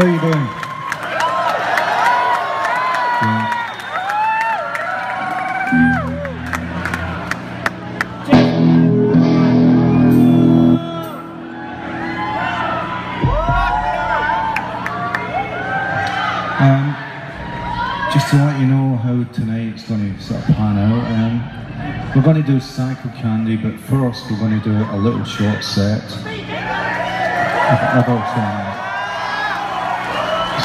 How are you doing? Um, just to let you know how tonight's going to sort of pan out, um, we're going to do Psycho Candy, but first we're going to do a little short set of, about um,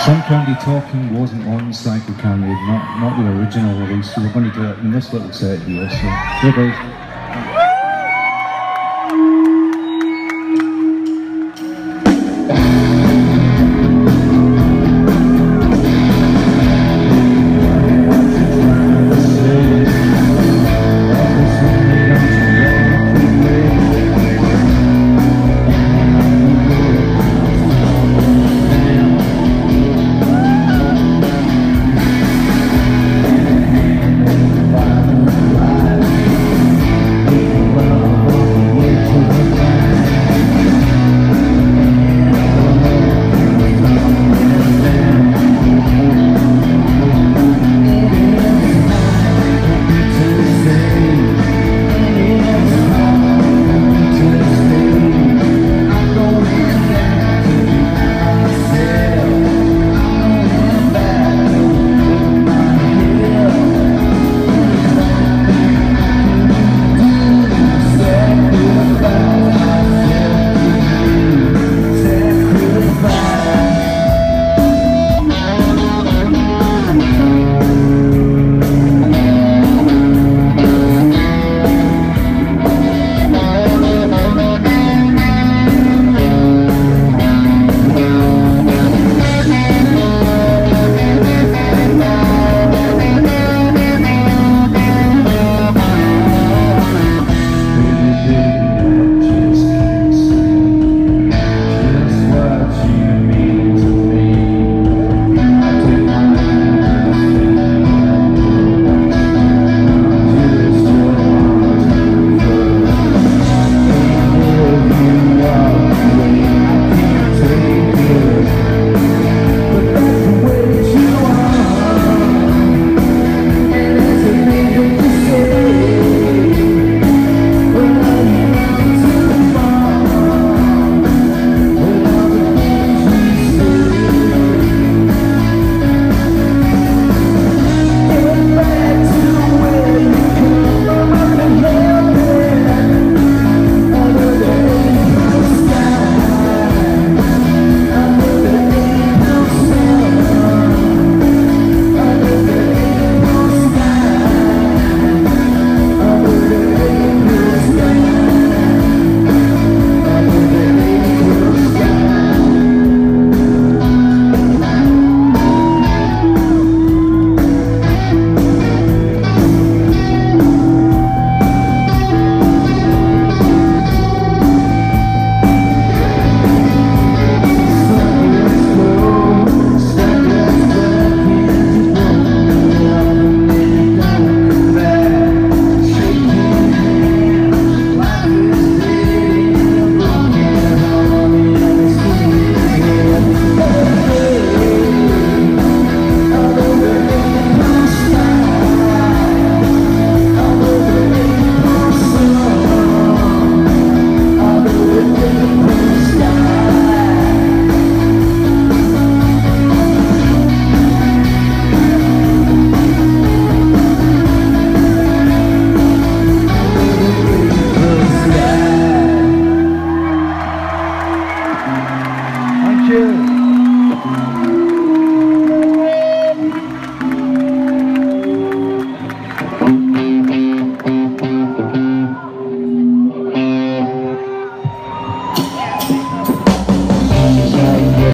some Candy Talking wasn't on Psychocandy, not, not the original release, so we're going to do it in this little set here, so here goes.